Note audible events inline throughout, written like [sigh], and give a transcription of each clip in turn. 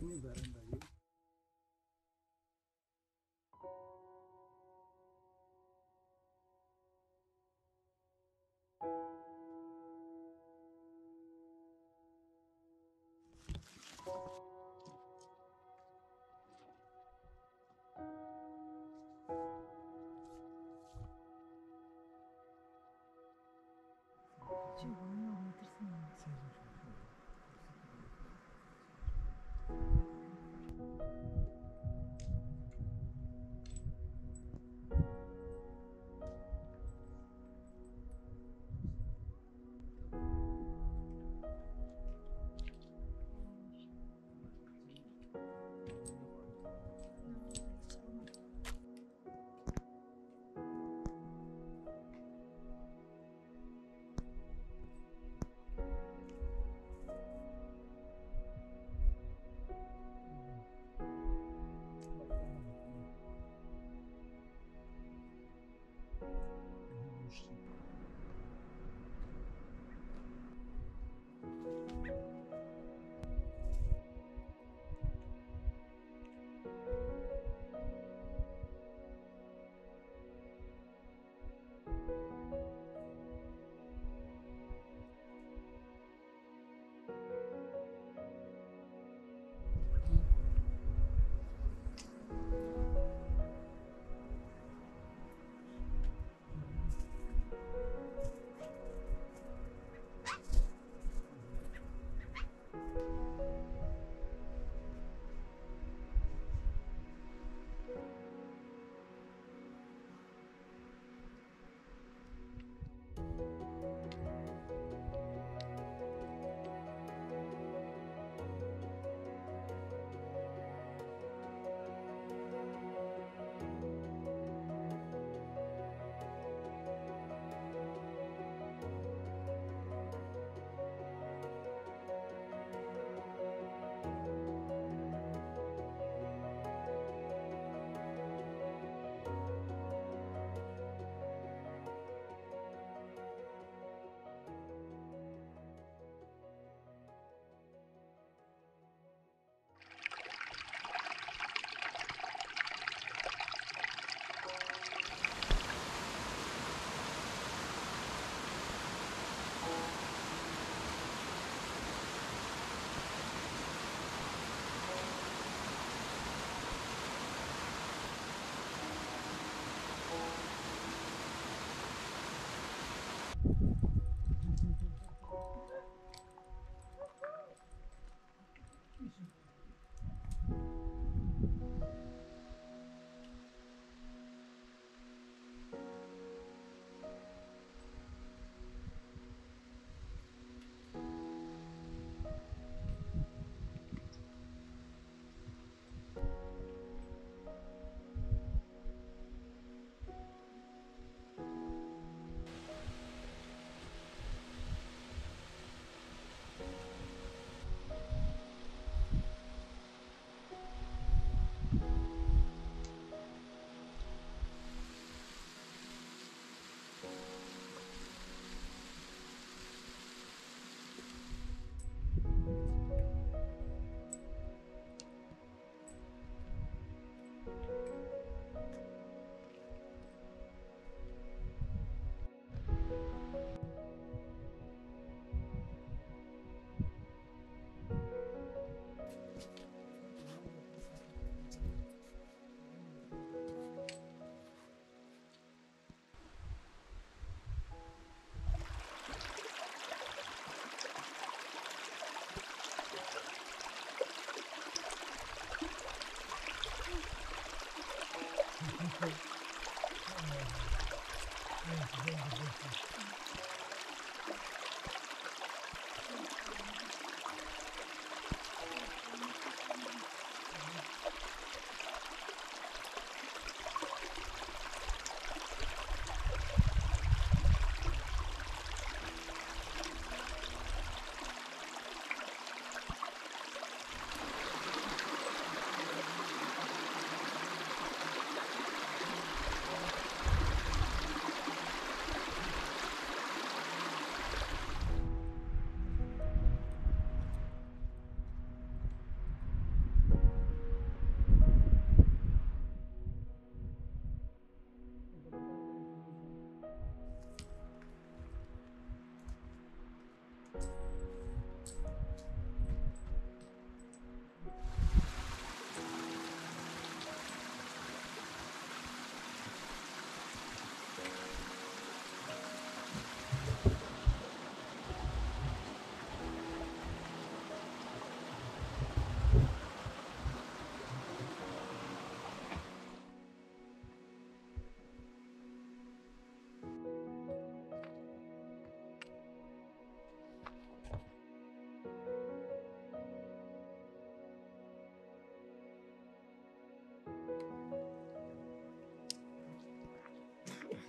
Ini barang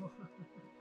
tiempo. [laughs] [laughs]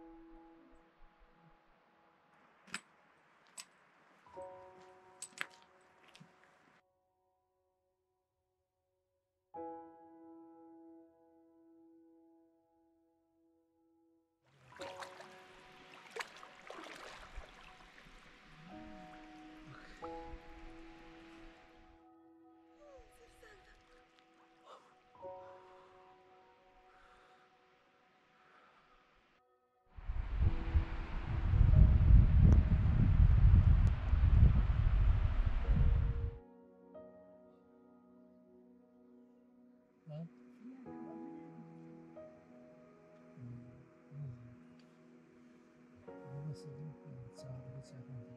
是嗯，找一个小房子。嗯。